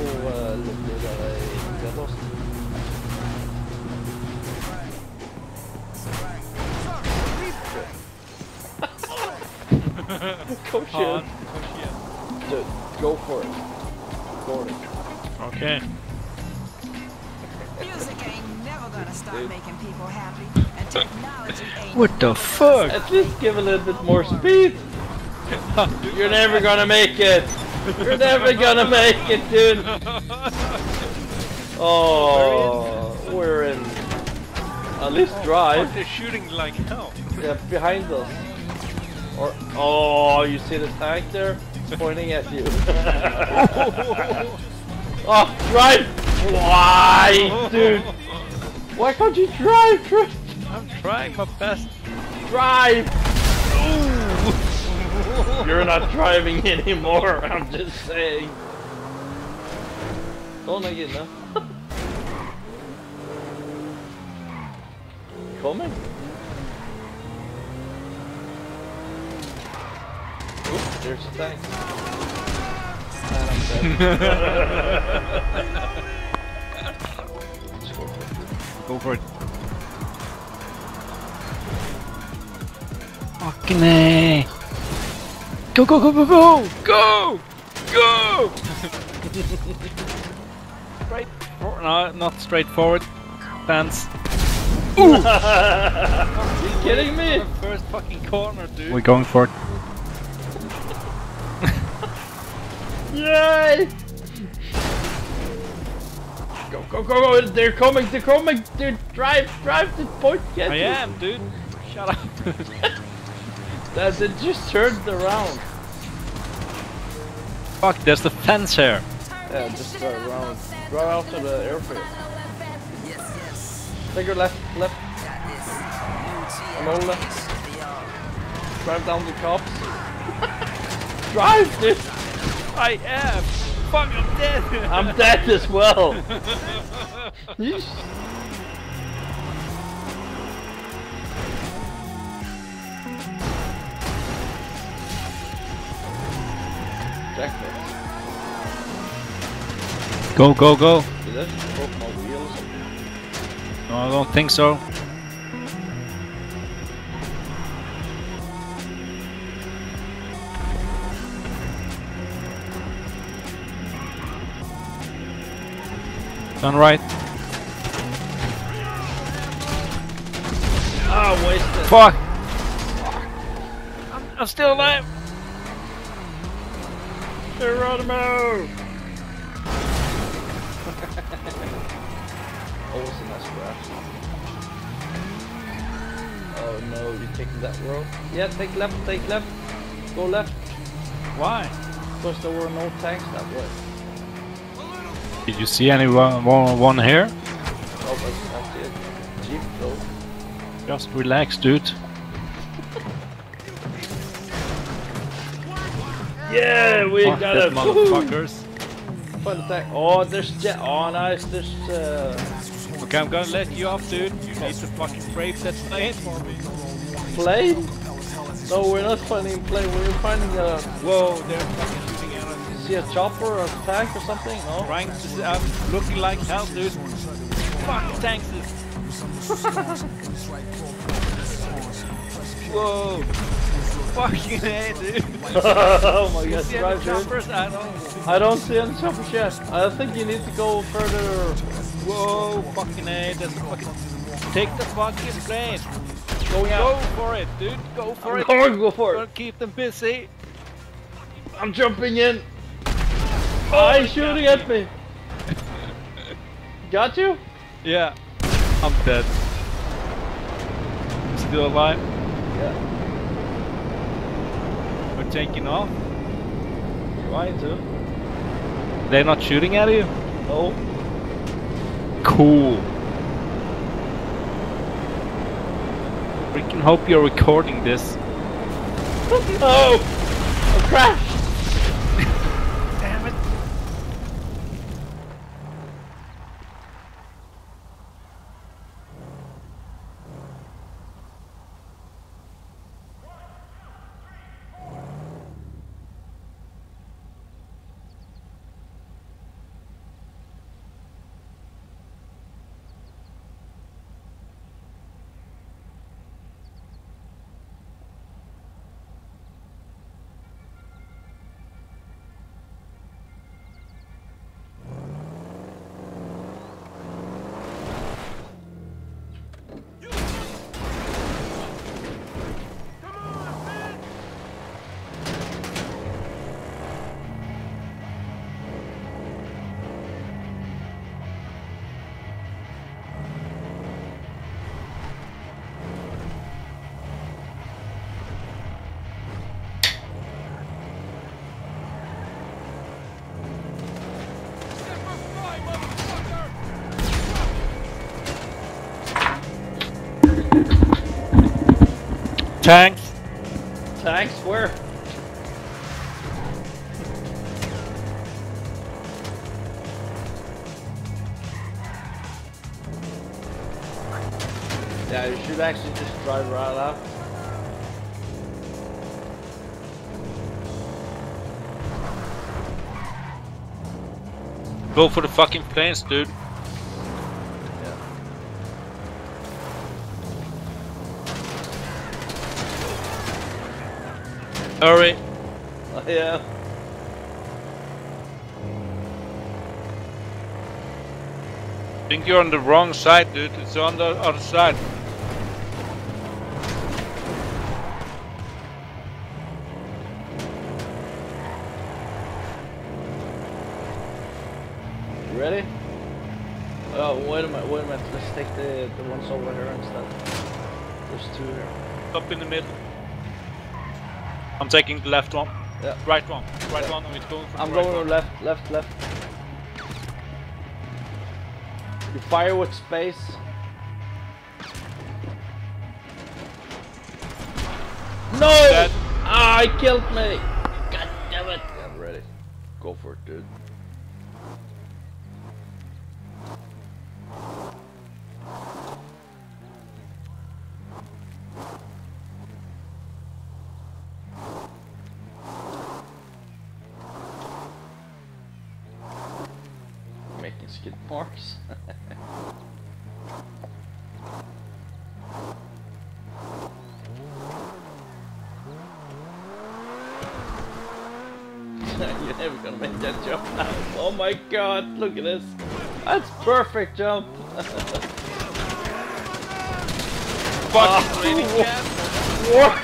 och uh, i Kratos. Kom Fan, shit. Dude, go for it. It. Okej. Music ain't never gonna stop making people happy, and technology ain't. What the fuck? At least give a little bit more speed. You're never gonna make it. You're never gonna make it, dude. Oh, we're in. At least oh, drive. They're shooting like hell. Yeah, behind us. Or oh, you see the tank there? It's pointing at you. oh, drive! Why, dude? Why can't you drive? Dri- I'm trying my best. Drive! You're not driving anymore. I'm just saying. Don't I get enough? Coming. Oops, there's a tank. And I'm dead. Let's go for it. Go for it. Fucking A. Go, go, go, go, go! Go! Go! Straight for no, not straight forward. Dance. you kidding me? First fucking corner, dude. We're going for it. Yay! Go, go, go, go! They're coming, they're coming! Dude, drive, drive the point, get I am, dude. Shut up. That, they just turned around. Fuck, there's the fence here. Yeah, just drive around. Drive out to the airfield. Yes, yes. Take your left, left, Got this. and all left. Drive down the cops. drive, this! I am. Fuck, I'm dead. I'm dead as well. Go, go, go. Did that just broke my wheel or something? No, I don't think so. Done right. Ah, wasted. Fuck! I'm, I'm still alive. Geronimo! Always in that scratch. Oh no, you're taking that road? Yeah, take left, take left. Go left. Why? Because there were no tanks that way. Did you see anyone one, one here? Oh, but that's it. Jeep though. Just relax, dude. Yeah, we Fuck got it. motherfuckers. Fun attack. Oh, there's jet. Oh, nice. There's uh, Okay, I'm gonna let you off, dude. You need to fucking brave that plane for me. plane. No, we're not finding plane. We're finding a. Whoa, they're fucking shooting at us. See a chopper or a tank or something? No. Trying to. I'm uh, looking like hell, dude. Fuck tanks. Whoa. Fucking hey, dude. oh my god, right, dude. I don't. I don't see any choppers yet. I think you need to go further. Whoa, fucking hey, that's fucking. Take the fucking plane. Going Go for it, dude. Go for I'm it. going go for it. keep them busy. I'm jumping in. Oh, he's shooting at me. Got you? Yeah. I'm dead. Still alive. Yeah. We're taking off. Trying to. They're not shooting at you? No. Cool. Freaking hope you're recording this. Oh! I crashed! Tanks. Tanks, where? Yeah, you should actually just drive right up. Go for the fucking planes, dude. Hurry. Oh, yeah. think you're on the wrong side, dude. It's on the other side. You ready? Oh, wait a minute, wait a minute. Let's take the, the ones over here instead. There's two here. Up in the middle. I'm taking the left one. Yeah. Right one. Right one. and we're going for I'm right going one. left, left, left. You fire with space. No! Dead. Ah, he killed me! God damn it! Yeah, I'm ready. Go for it, dude. God, look at this. That's perfect jump. Fucking Ah, raining wha- cat. What?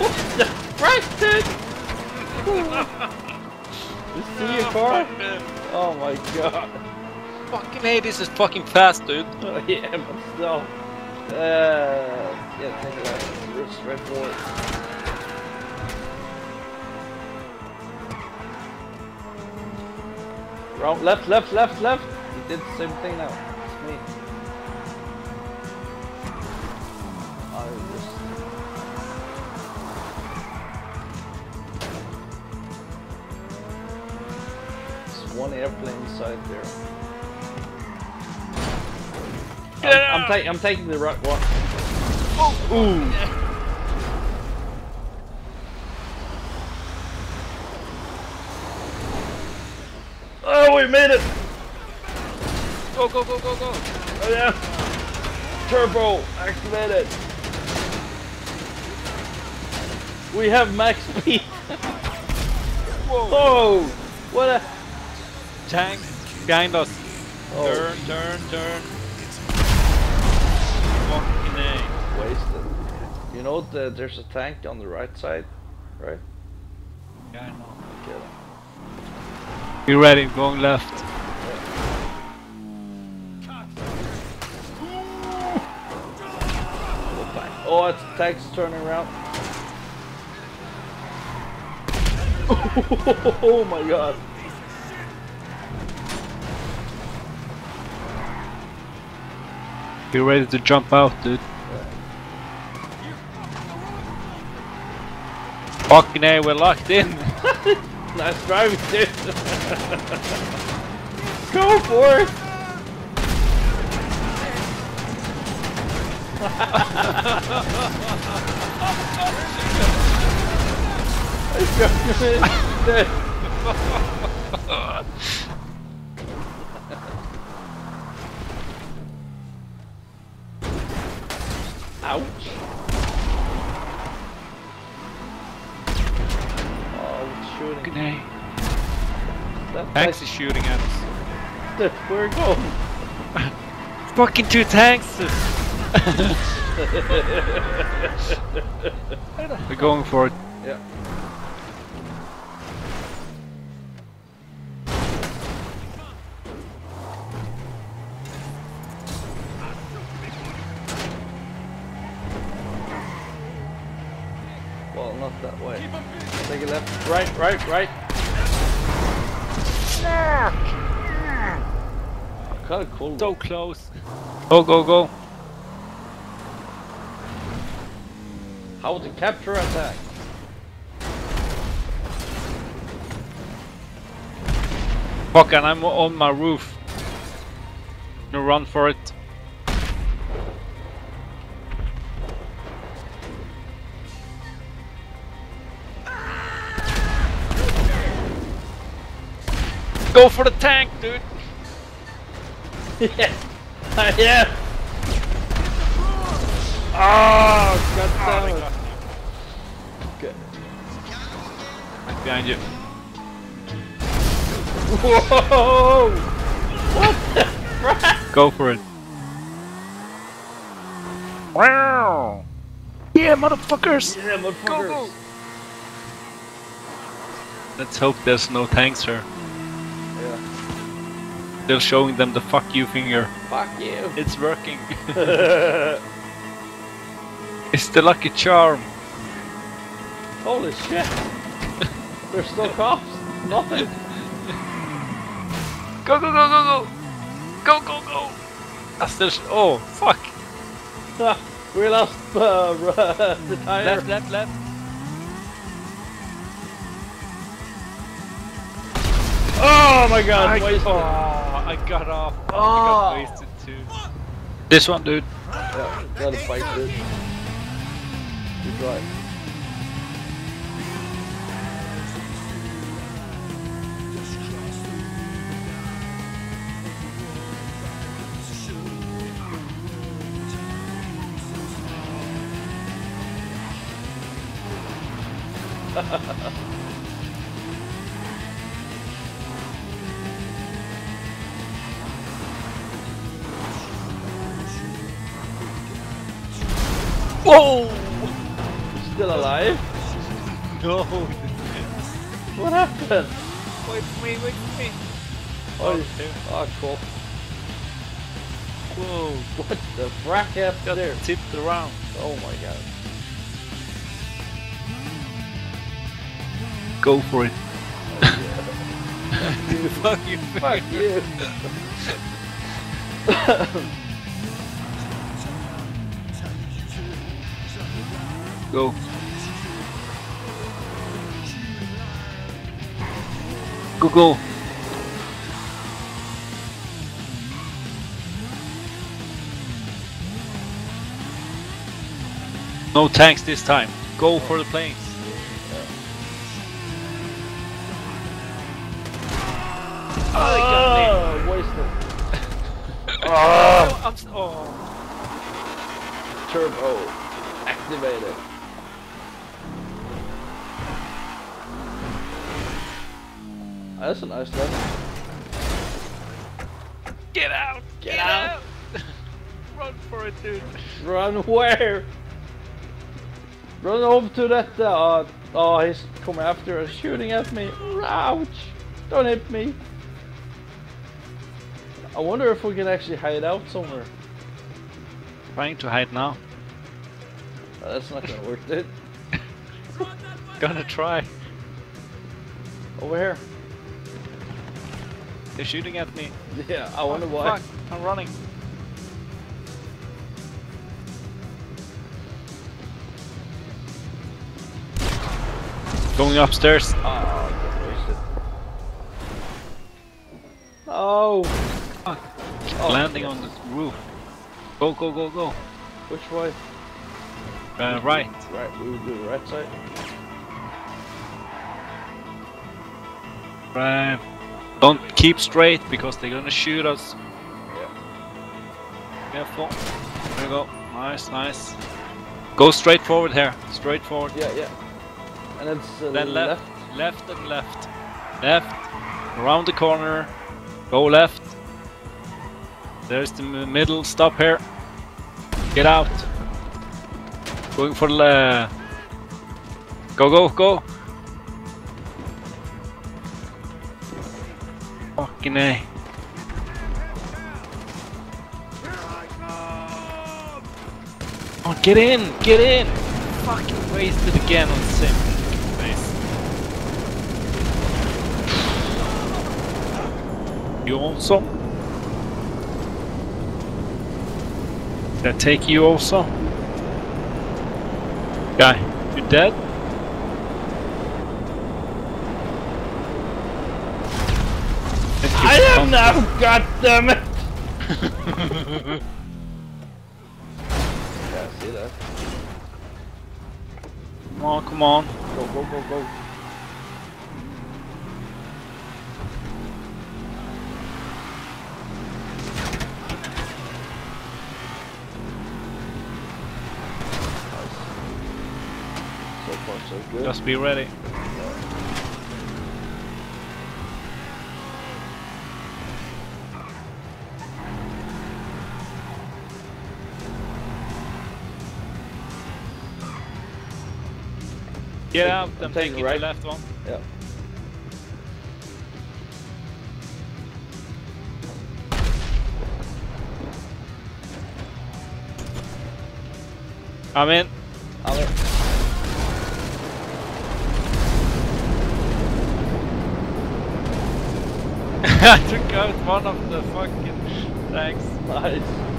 What the frick, dude? you see your car? Oh my god. Fucking hey, this is fucking fast, dude. Oh, yeah, but still. Uh, yeah, take it out. Real straightforward. Round, left, left, left, left. He did the same thing now. It's me. I just. There's one airplane inside there. I'm, I'm, ta I'm taking the right one. Oh. Ooh. Oh, we made it! Go, go, go, go, go. Oh yeah! Turbo activated! We have max speed! Whoa. Oh! What a... Tank behind us. Oh, Turn, turn, turn. Fucking A. wasted. You know that there's a tank on the right side, right? Yeah, I know. Get him. Be ready, going left. Oh, it's tank's turning around. Oh my god. Be ready to jump out, dude. Fucking A, we're locked in. Nice driving, dude. Go for it. Ouch. It's shooting. That Tanks is shooting at us. That's where it goes. Fucking two tanks! We're going for it. Yeah. Not that way. Take it left, right, right, right. Kind of cool. So close. Go, go, go. How to capture attack. Fuck, and I'm on my roof. No run for it. Go for the tank, dude! yeah. yeah. Oh, god damn it. Okay. Right behind you. Whoa! What the frick? Go for it. Wow! Yeah, motherfuckers! Yeah, motherfuckers. Let's hope there's no tanks here. They're showing them the fuck you finger. Fuck you. It's working. it's the lucky charm. Holy shit. There's no cops. Nothing. Go go go go go! Go go go! That's the sh- oh fuck! Ah, we lost uh, the tire. Left left left. Oh my god, I, wasted. oh, I got off. I Oh. got wasted too. This one, dude. Yeah, gotta fight it. Good drive. Whoa! What? Wait for me, wait for me. Oh, there. oh cool. Whoa! What the frack happened Got there? tipped around. Oh my god. Go for it. Oh, Fuck you. Fuck you. Go. Go go. No tanks this time. Go for the planes. Oh, wasted. Oh, I'm s- oh. Turbo activated. That's a nice level. Get out! Get out. Run for it, dude. Run where? Run over to that. Uh, oh, he's coming after us, shooting at me. Ouch! Don't hit me. I wonder if we can actually hide out somewhere. Trying to hide now. Uh, that's not gonna work, dude. Gonna try. Over here. They're shooting at me. Yeah, I wonder why. Fuck, I'm running. Going upstairs. Oh, got wasted. Oh, Oh, landing yes. on the roof. Go, go, go, go. which way? Uh, right. Right, we will do the right side. Right. Don't keep straight because they're gonna shoot us. Yeah. Careful. There you go. Nice, nice. Go straight forward here. Straight forward. Yeah, yeah. And it's uh, Then left, left and left. Left. Around the corner. Go left. There's the middle. Stop here. Get out. Going for the. Go, go, go. Fucking A. Oh, get in! Get in! Fucking wasted again on sim. You also? Did I take you also? Guy, you dead? You I for am now! God damn it! yeah, I see that. Come on, come on. Go, go, go, go. Nice. So far, so good. Just be ready. Get Out I'm and taking take right. the left one. Yeah. I'm in. I'm in. I took out one of the fucking tanks. Nice.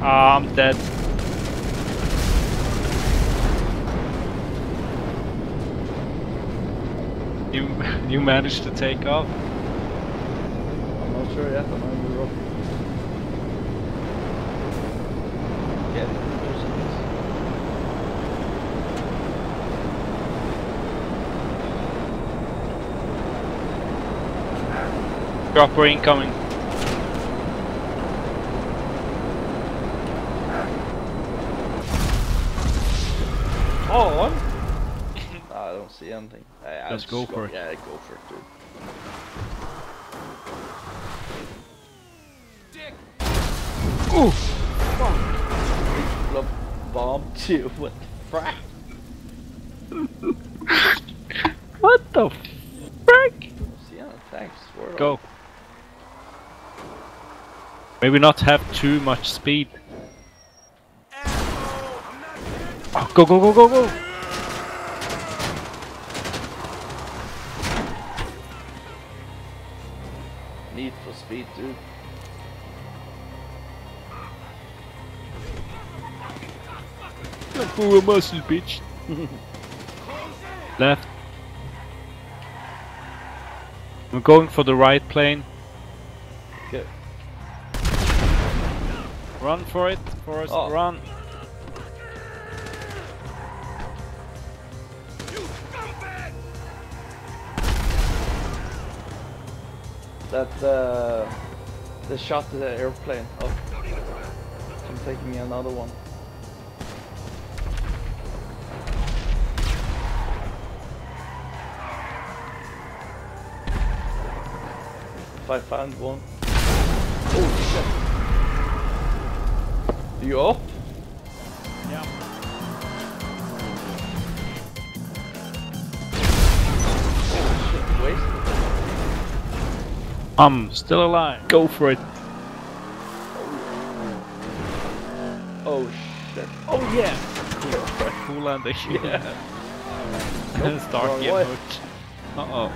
Ah, I'm dead. You you managed to take off. I'm not sure yet. I'm on the rope. Get it. There's this. Dropper incoming. Oh, what? I don't see anything. I, I Let's just go for it. Yeah, go for it, dude. Ooh. Fuck. Bombed you. What the frack? What the frick? See any tanks? Swear Go. Maybe not have too much speed. Oh, go go go go go! Need for speed, dude. For a muscle, bitch. Left. I'm going for the right plane. Okay. Run for it, Forrest, Oh. run. That uh, they shot the airplane. Oh, I'm taking another one. If I find one. Oh shit! You up? Yeah. I'm still alive. Go for it. Oh shit! Oh yeah. Cool, cool landing. Yeah. Start wrong game mode. Uh oh.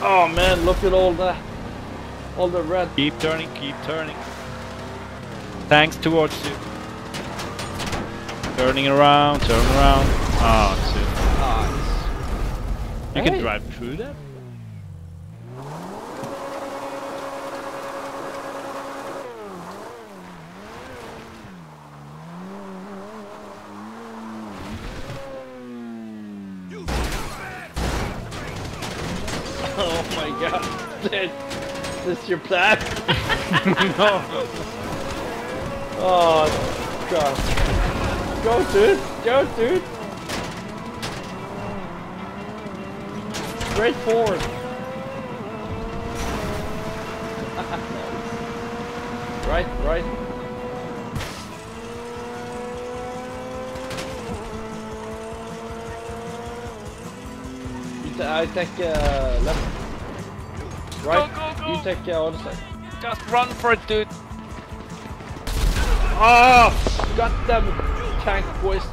Oh man, look at all that, all the red. Keep turning, keep turning. Thanks towards you. Turning around, turn around. Ah, Nice. so you can drive through that? Oh my god. This, this your plan? no. Oh god. Go dude! Go dude! Straight forward. right, right. You I take uh, left. Right. go, go. You take uh, other side. Just run for it, dude. Ah! God damn it! Tank boys.